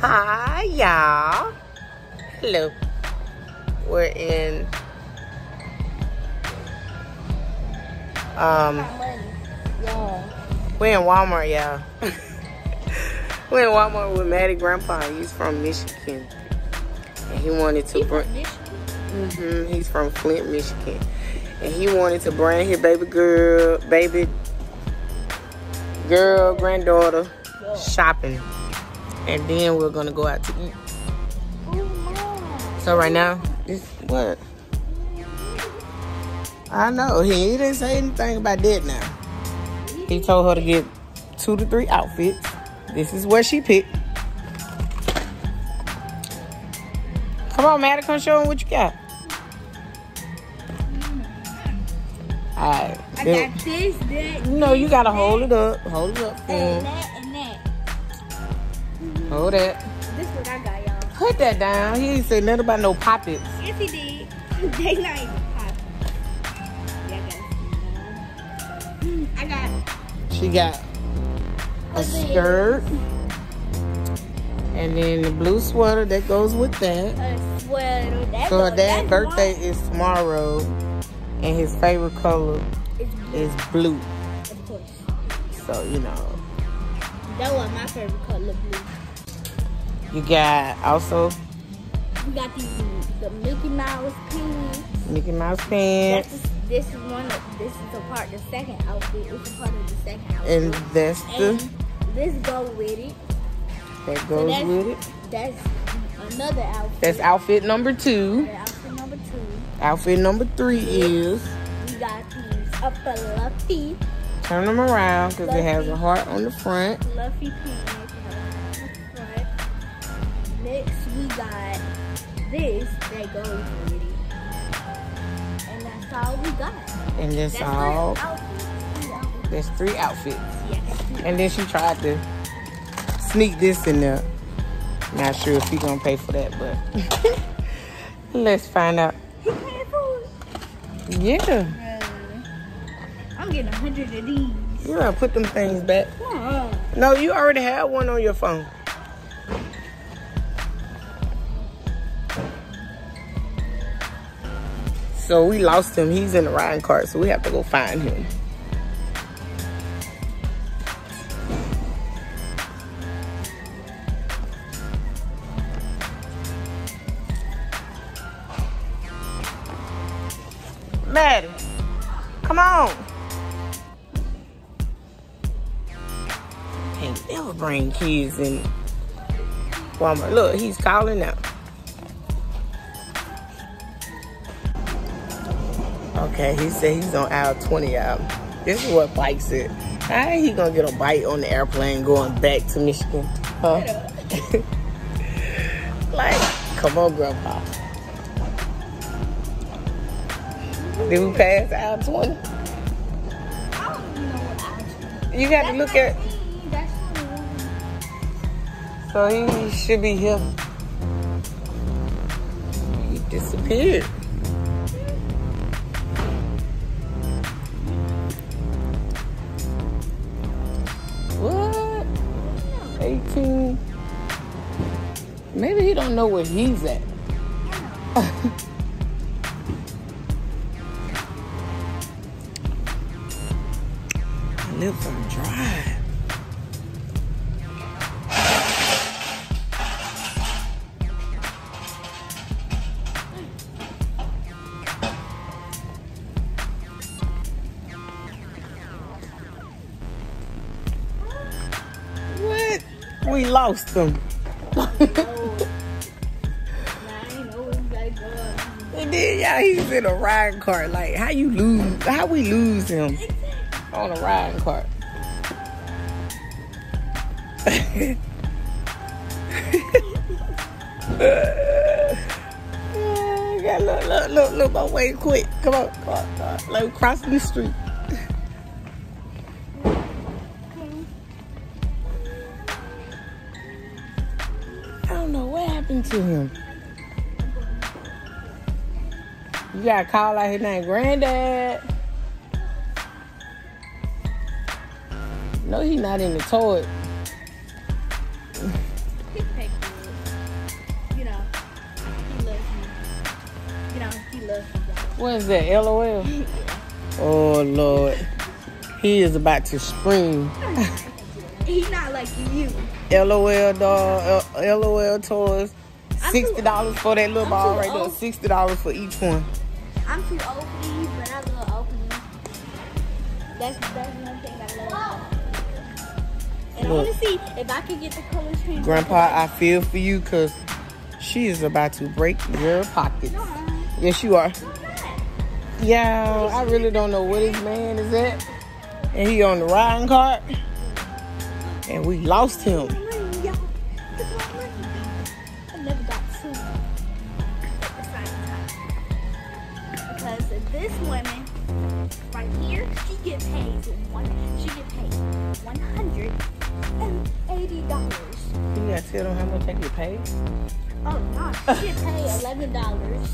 Hi, y'all. Hello. We're in um we're in Walmart, y'all. we're in Walmart with Maddie Grandpa. He's from Michigan. And he wanted to bring hmm he's from Flint, Michigan. And he wanted to bring his baby girl, baby girl, granddaughter shopping. And then we're gonna go out to eat. So right now, this what? I know he, he didn't say anything about that now. He told her to get two to three outfits. This is what she picked. Come on, Maddie, come show him what you got. Alright. I got this, that, No, you gotta hold it up. Hold it up for him. That, that. Hold that. This what I got, y'all. Put that down. He ain't say nothing about no poppets. Yes, he did. they not even. Yeah, I got. I got She got a skirt. And then the blue sweater that goes with that. a sweater. That's So her dad's birthday one. is tomorrow. And his favorite color is blue. of course. So, you know. That was my favorite color, blue. You got also We got these the Mickey Mouse pants. Mickey Mouse That's pants. this is one. Of, this is a part of the second outfit. It's a part of the second outfit. And that's And the this go with it. that So goes that's, with it. That's another outfit. That's outfit number two. Outfit number two. Outfit number three is We got these a fluffy, turn them around because it has a heart on the front. fluffy pants. On the front. Next, we got this that goes with it. And that's all we got. And that's, That's all. three outfits. There's three outfits. Three And then she tried to sneak this in there. Not sure if he gonna pay for that, but let's find out. He paying for it. Yeah. I'm getting a hundred of these. You gotta put them things back. Come on. No, you already had one on your phone. So we lost him. He's in the riding cart, so we have to go find him. Maddie, come on. Can't never bring kids in Walmart. Look, he's calling out. Okay, he said he's on aisle 20 out. This is what Bike said. How he gonna get a bite on the airplane going back to Michigan? Huh? like, come on, Grandpa. Did we pass aisle 20? I don't even know what You got to look at. So he should be here. He disappeared. Maybe he don't know where he's at. I live on drive. What? We lost him. then yeah, he's in a riding cart. Like how you lose? How we lose him on a riding cart? Yeah, look, look, look, look, my way quick. Come on, come on, come on. Like crossing the street. I don't know what happened to him. You gotta call out his name, Granddad. No, he's not in the toy. You know, he loves you. You know, he loves you. What is that? LOL. oh Lord, he is about to scream. He's not like you. LOL, dog. LOL toys. Sixty dollars for that little I'm ball right old. there. Sixty dollars for each one. I'm too old for these, but I love opening. That's that's one thing I love. And I want to see if I can get the color change. Grandpa, I feel for you because she is about to break your pockets. No, Yes, you are. Yeah, I really don't know where this man is at. And he on the riding cart. And we lost him. Woman right here, she get paid one. She get paid one hundred and eighty dollars. You gotta tell them how much I get paid. Oh no, she get paid eleven dollars.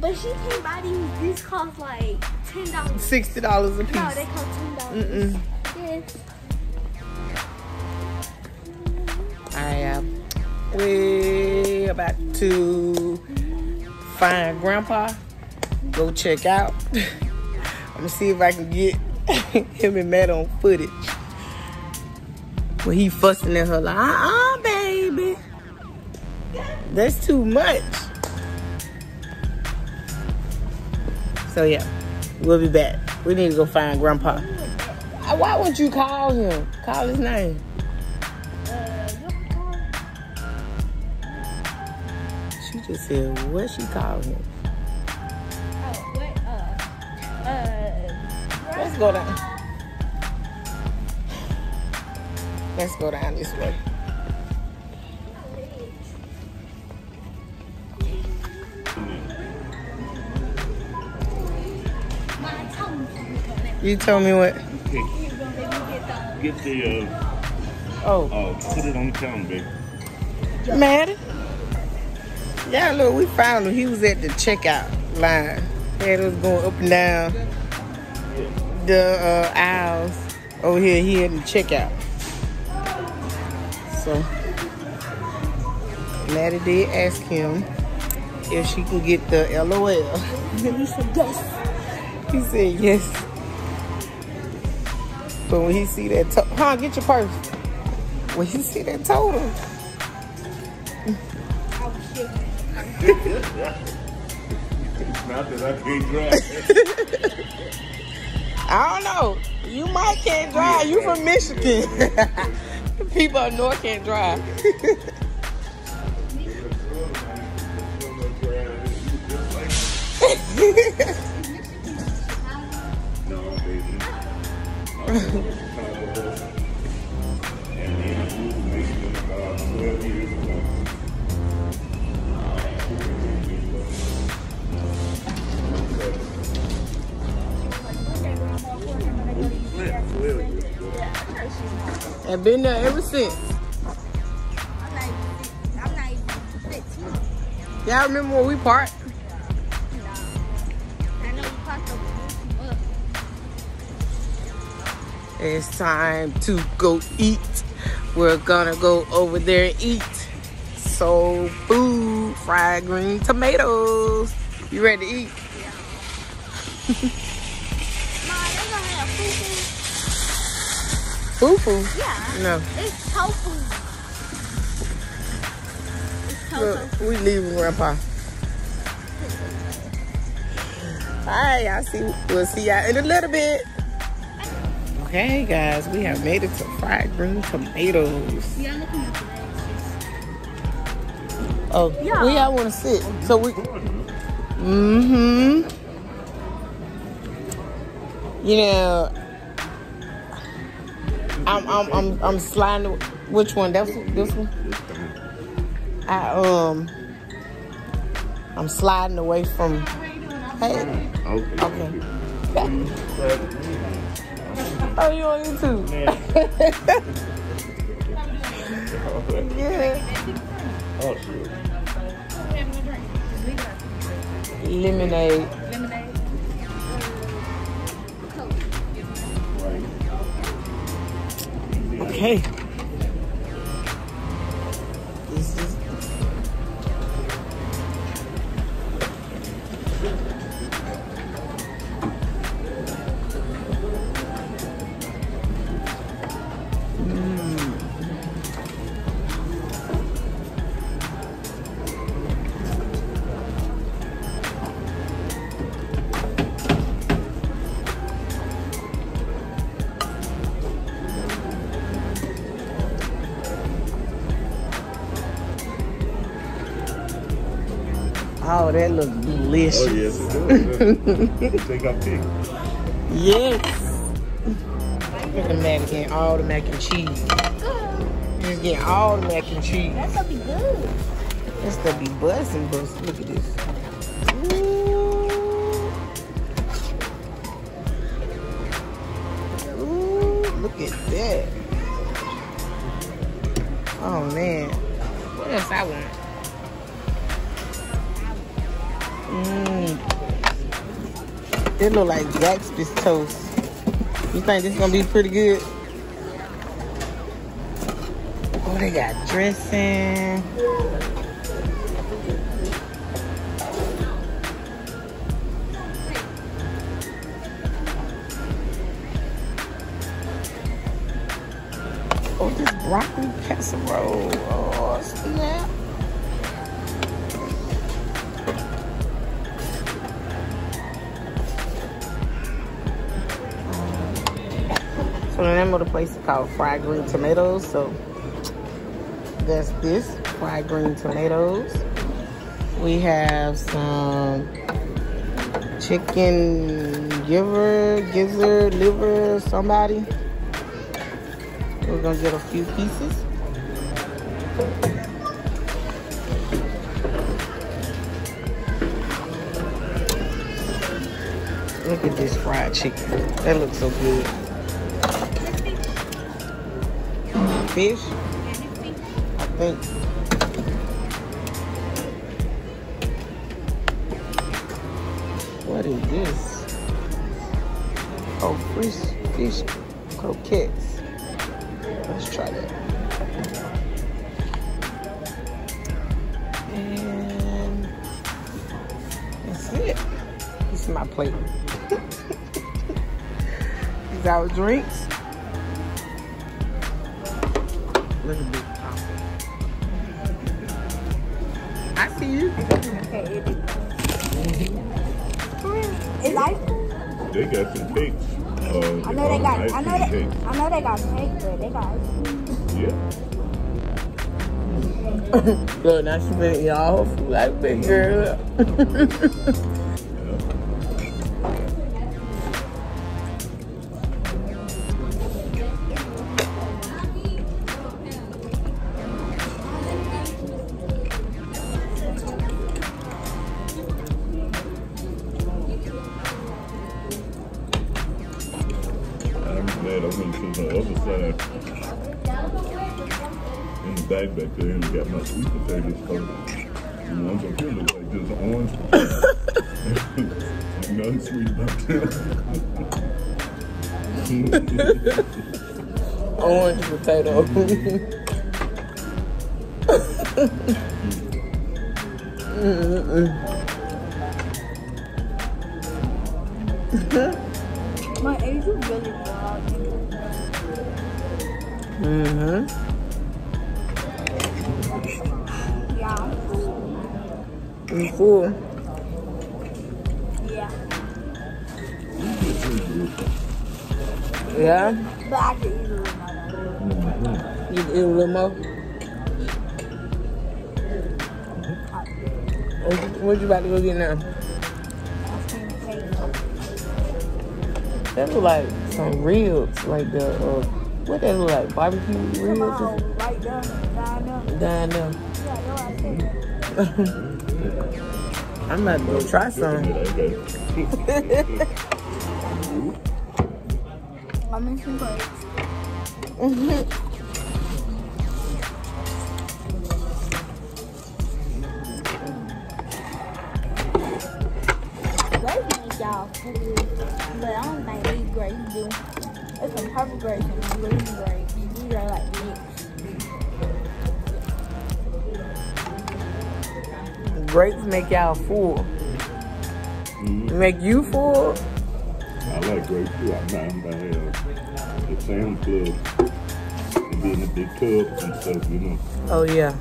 But she can't buy these. These cost like ten dollars. Sixty dollars a piece. No, they cost ten dollars. Mm-mm. Yes. I am way about to find Grandpa. Go check out. I'm gonna see if I can get him and Matt on footage. When he fussing at her like, uh-uh, baby. That's too much. So yeah, we'll be back. We need to go find Grandpa. Uh, Why won't you call him? Call his name. She just said what she called him. Go down. Let's go down this way. You tell me what? Okay, He's gonna let me get the, uh, Oh, uh, put it on the counter, baby. Maddie. Yeah, look, we found him. He was at the checkout line. Had us going up and down the uh, aisles over here. He in the checkout. So, Maddie did ask him if she can get the LOL. the. He said yes. He said yes. But when he see that, to- huh? Get your purse. When he see that total, I was shaking. Not that I can't drive. I don't know. You might can't drive. You from Michigan. People up north can't drive. No, baby. I've been there ever since. I'm not even, I'm not even 15. Y'all remember when we parked? It's time to go eat. We're gonna go over there and eat. Soul food, fried green tomatoes. You ready to eat? Ma, Fufu? Yeah. No. It's tofu. It's Look, we leaving Grandpa. Alright, y'all see we'll see y'all in a little bit. Okay guys, we have made it to fried green tomatoes. Yeah, looking at the Oh, Yeah. where y'all wanna sit? So we Mm-hmm. You know I'm I'm I'm I'm sliding which one? That's this one? I um I'm sliding away from Hey. Okay. Okay. Oh, you on YouTube? yeah. Oh. Lemonade. Lemonade. Okay. Oh, that looks delicious. Oh, yes, it does. Take our pick. Yes. Look at the mac again, all the mac and cheese. Just getting all the mac and cheese. That's gonna be good. This gonna be buzzing, buzz. Look at this. Ooh. Ooh, look at that. Oh man. What else I want? Mmm. It look like Zaxby's toast. You think this gonna be pretty good? Oh, they got dressing. Oh, this broccoli casserole. Oh, snap. So the name of the place is called Fried Green Tomatoes. So that's this, fried green tomatoes. We have some chicken giver, gizzard, liver, somebody. We're gonna get a few pieces. Look at this fried chicken. That looks so good. Fish? I think. What is this? Oh, fish, fish croquettes. Let's try that. And that's it. This is my plate. These our drinks. Look at this coffee. I see you. Okay, it is. It's ice cream. They got some cakes. Uh, I know they got. I know they. cakes. I know they got cake, but they got ice cream. Yeah. Look, now she been eat all her food like big girl. I'm glad I went to the other side. In the bag back there and got my sweet potatoes covered. The ones up here look like this orange potato. Ain't nothing sweet about them. Orange potato. Mm-hmm. Mm-hmm. My age is really wild. Mm-hmm. Yeah. You full. Yeah. Yeah? But I could eat a little more. You can eat a little more? What you, about to go get now? Ice cream and cake. That look like some ribs, like the, uh, what that look like, barbecue Come ribs? or on, right down, down there. something? Down. Yeah, I know what I said. I'm about to go try some. Okay. I'm in some grapes. Grapes make y'all full, but I don't think these grapes do. It's some purple grapes and blue grapes. These are like mixed. Grapes make y'all full. Mhm. Make you full? I like grapes too. I'm down by uh, the Sam's Club. They be in the big tubs and stuff, you know. Oh, yeah.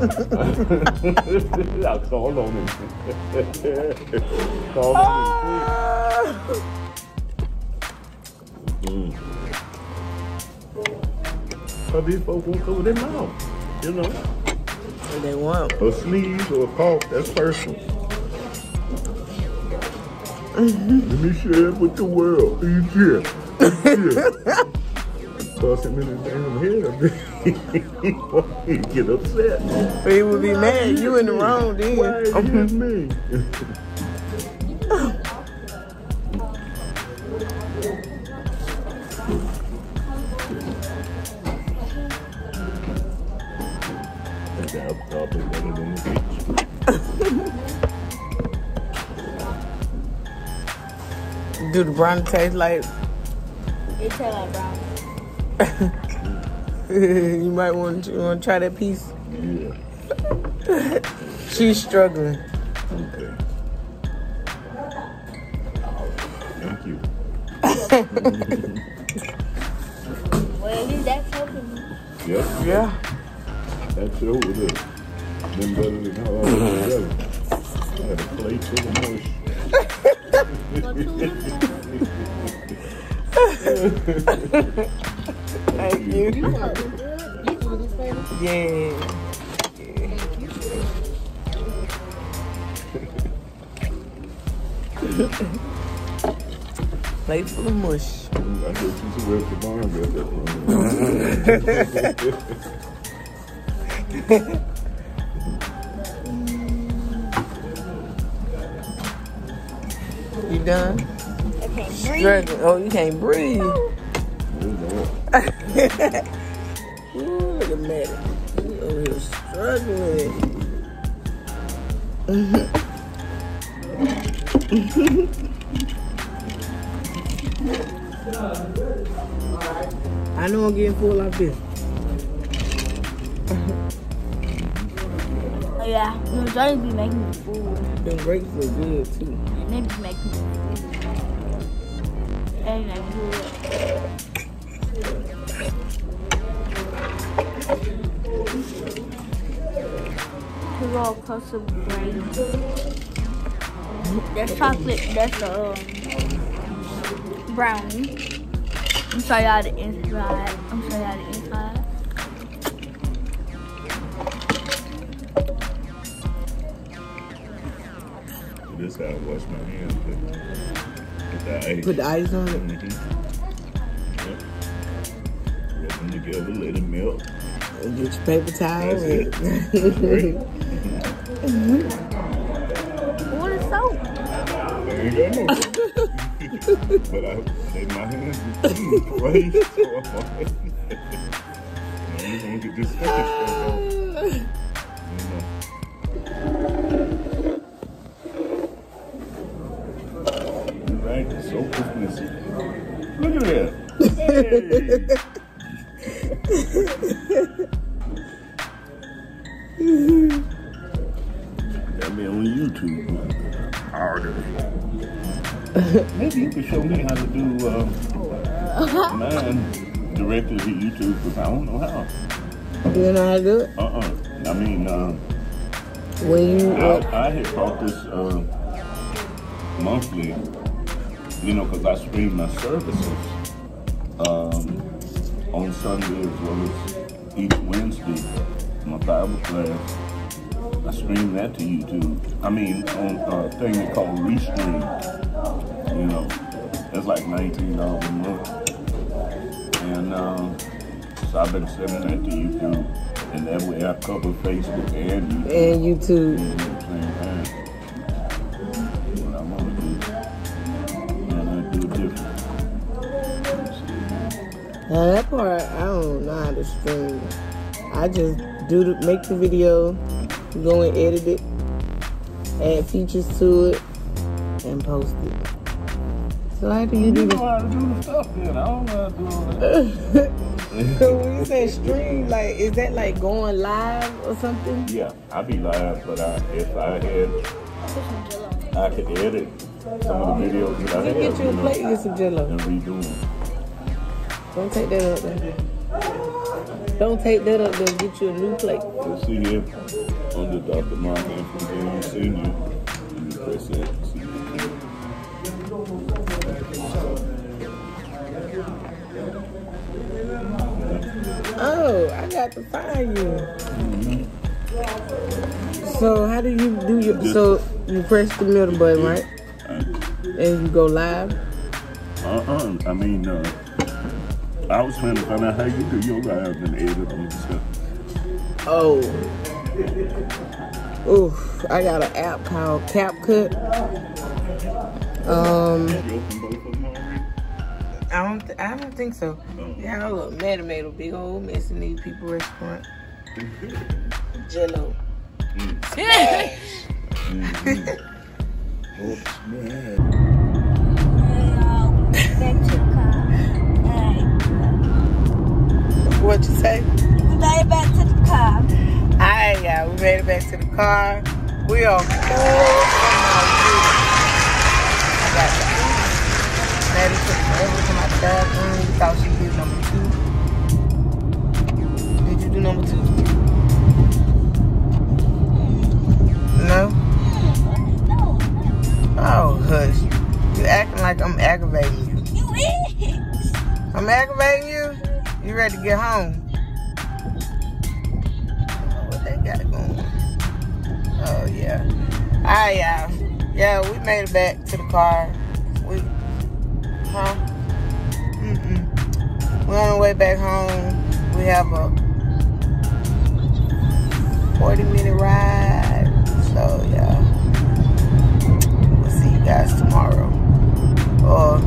I called on him. called on him. Mm. Cause these folks won't cover their mouth, you know. What they want. A sneeze or a cough, that's personal. Let me share it with the world. Eat it. Eat it. Bust him in his damn head. He'd get upset. But he would be mad. You in the wrong then. Why is it me? That probably better than the beach. Do the brown taste like? It taste like brown. you might want to, you want to try that piece. Yeah. She's struggling. Okay. Thank you. Well, at least that's helping me. Yep. Yeah. That's show was it. Them better than how I was together. I had a plate full of mush. Go to them. Thank you. You want to? You do this later? Yeah. Plate full of mush. I a real tomorrow. Got that You done? Okay, breathe. Oh, you can't breathe. One. Ooh, look at Maddie. He over here struggling. I know I'm getting full like this. Oh, yeah. No, Johnny be making me food. Them grapes look good too. And they be making me food. And they good. Two little cups of grain. That's chocolate. That's a um, brownie. I'm sorry, y'all the inside. I'm sorry, y'all the inside. This how I wash my hands. Put, put the ice. Put the ice on it. Mhm. Yep. Rub them together, let it melt. And get your paper towel. That's it. and- What is soap? I ain't got no But I, they, my hands is right. So I'm like, gonna get this second stuff YouTube. Harder. Maybe you could show me how to do uh, mine directly to YouTube because I don't know how. You know how to do it? Uh-uh. I mean, uh, When you uh, I, I had bought this uh, monthly, you know, because I stream my services um, on Sunday as well as each Wednesday, my Bible class. I stream that to YouTube. I mean, on a thing they call Restream. You know, that's like $19 a month. And um, so I've been sending that to YouTube. And that way I cover Facebook and YouTube. and YouTube. You know what I'm saying? What I want to do. And I do it different. Now that part I don't know how to stream. I just do the, make the video, go and edit it, add features to it, and post it. So how do you You do know how to do the stuff then. I don't know how to do all that. So when you say stream, like is that like going live or something? yeah, I be live, but I, if I had, Put some jello. I could edit some of the videos that I have, get you a plate, get some jello. and redo them. Don't take that up there. Don't take that up, they'll get you a new plate. Let's see here, under Dr. Mark Anthony Senior, you can press that see. Oh, I got to find you. Mm -hmm. So how do you do your, so you press the middle button, right? And you go live? Uh-uh, I mean, uh, I was trying to find out how you do your live and edit and stuff. Oh. Oof, I got an app called CapCut. Um, You open both of them already? I don't, th- I don't think so. Yeah, I look, Maddie made a big old mess in these people restaurant. Jello. Smash. Oh, man. Back to the car. what you say? We made it back to the car. Alright, yeah, we made it back to the car. We are full from our food. I got the food. Maddie took forever to my bathroom. We thought she did number two. Did you do number two? No? No, Oh, hush. You acting like I'm aggravating you. you is. I'm aggravating you? You ready to get home? What they got going? Oh, yeah. Alright, y'all. Yeah, we made it back to the car. We, huh? Mm-mm. We're on the way back home. We have a 40 minute ride. So, yeah. We'll see you guys tomorrow. Or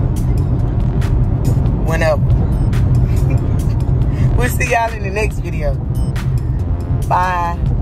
whenever. We'll see y'all in the next video. Bye.